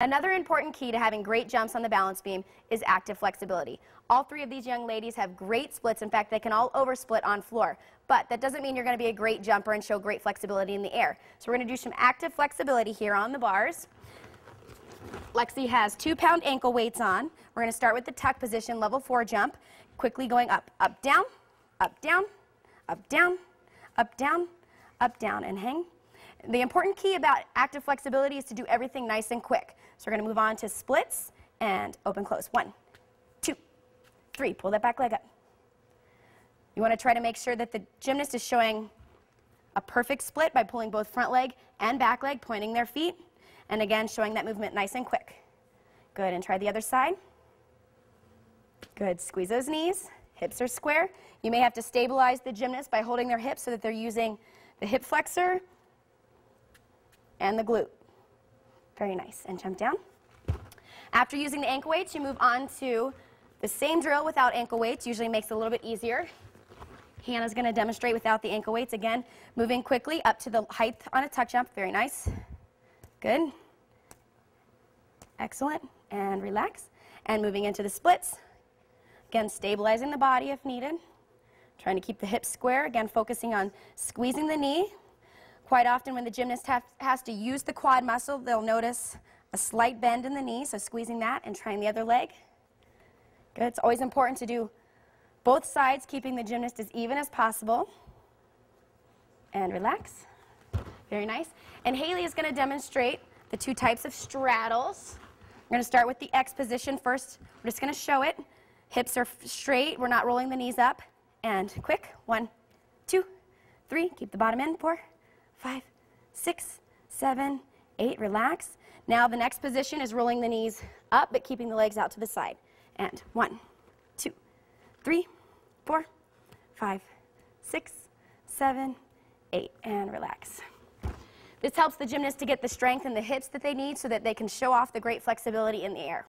Another important key to having great jumps on the balance beam is active flexibility. All three of these young ladies have great splits. In fact, they can all oversplit on floor. But that doesn't mean you're going to be a great jumper and show great flexibility in the air. So we're going to do some active flexibility here on the bars. Lexi has two pound ankle weights on. We're going to start with the tuck position, level four jump, quickly going up, up, down, up, down, up, down, up, down, up, down, and hang. The important key about active flexibility is to do everything nice and quick. So we're going to move on to splits and open close. One, two, three. Pull that back leg up. You want to try to make sure that the gymnast is showing a perfect split by pulling both front leg and back leg, pointing their feet. And again, showing that movement nice and quick. Good, and try the other side. Good, squeeze those knees. Hips are square. You may have to stabilize the gymnast by holding their hips so that they're using the hip flexor and the glute. Very nice. And jump down. After using the ankle weights, you move on to the same drill without ankle weights. Usually makes it a little bit easier. Hannah's going to demonstrate without the ankle weights. Again, moving quickly up to the height on a tuck jump. Very nice. Good. Excellent. And relax. And moving into the splits. Again, stabilizing the body if needed. Trying to keep the hips square. Again, focusing on squeezing the knee Quite often when the gymnast have, has to use the quad muscle, they'll notice a slight bend in the knee, so squeezing that and trying the other leg. Good. It's always important to do both sides, keeping the gymnast as even as possible. And relax. Very nice. And Haley is going to demonstrate the two types of straddles. We're going to start with the X position first. We're just going to show it. Hips are straight. We're not rolling the knees up. And quick. One, two, three. Keep the bottom in. Four, five, six, seven, eight. Relax. Now the next position is rolling the knees up, but keeping the legs out to the side. And one, two, three, four, five, six, seven, eight. And relax. This helps the gymnast to get the strength in the hips that they need so that they can show off the great flexibility in the air.